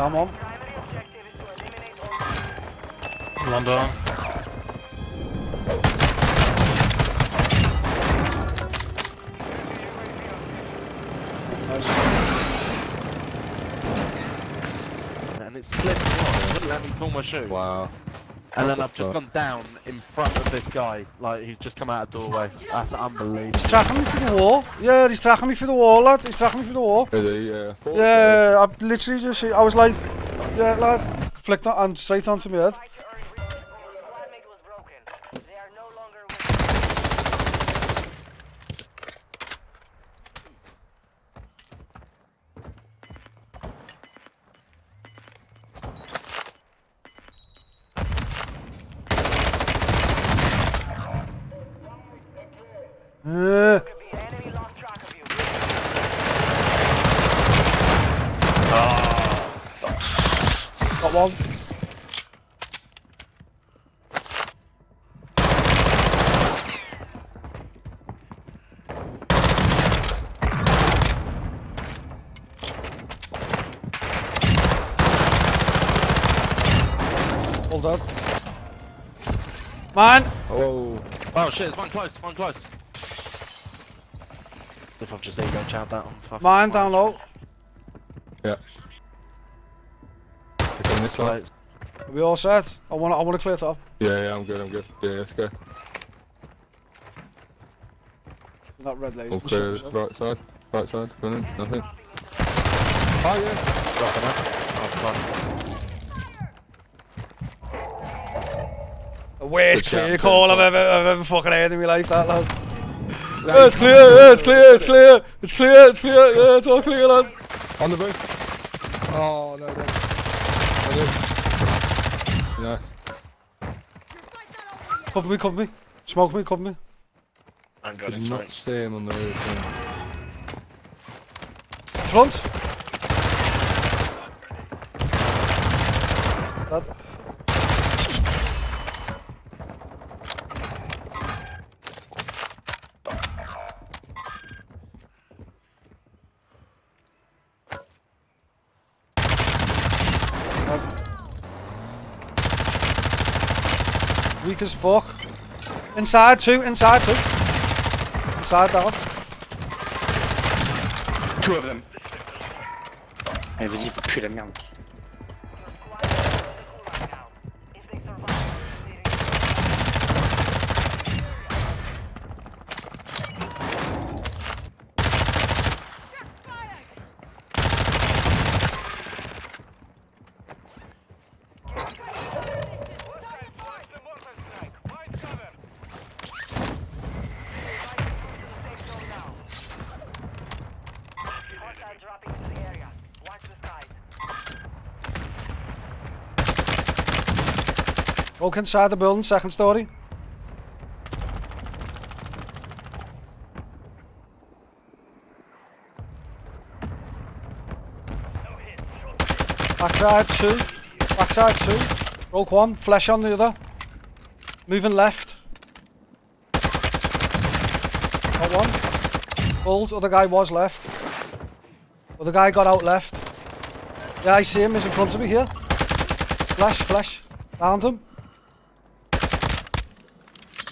Down one. One down. Nice. And it slipped on. It wouldn't let me pull my shoe. Wow. And then What I've the just gone down in front of this guy. Like, he's just come out of doorway. That's unbelievable. He's tracking me through the wall. Yeah, he's tracking me through the wall, lad. He's tracking me through the wall. Is he, uh, Yeah, I've literally just, I was like, yeah, lad. Flicked on, and straight onto my head. Uh, got one. Hold up. Man! Oh, Oh shit, there's one close, one close. If I've just ego chowed that on fucking. Mine down low. yeah. They're this way. Are we all set? I want to I wanna clear top. Yeah, yeah, I'm good, I'm good. Yeah, let's go. That red laser. All clear, right side, right side, running, nothing. Oh yeah. Dropping it. Oh fuck. The worst clear call I've ever, I've ever fucking heard in my life, that lad. Yeah, it's clear, yeah, it's clear, it's clear, it's clear, it's clear, yeah, it's all clear, lad. On the roof. Oh no, no. No. Yeah. Cover me, cover me. Smoke me, cover me. I'm good, Did not see him on the roof. yeah. Front. Lad. Lad. Weak as fuck. Inside two, inside two. Inside down. Two of them. Allez, vas-y, faut puer la merde. Walk inside the building, second story. Backside two. Backside two. Broke one. Flesh on the other. Moving left. Got one. Bulls. Other guy was left. Other guy got out left. Yeah, I see him. He's in front of me here. Flash, flash. Found him.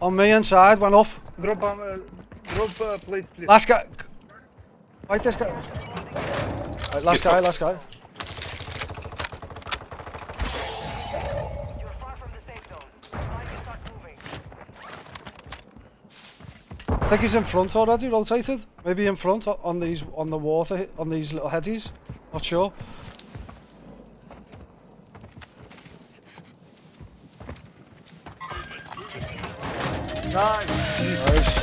On me inside, went off. Drop um, uh, drop uh, plates, please. Last guy. Fight this guy. Right, last guy, last guy. I think he's in front already, rotated. Maybe in front on these on the water on these little headies. Not sure. Nice. nice.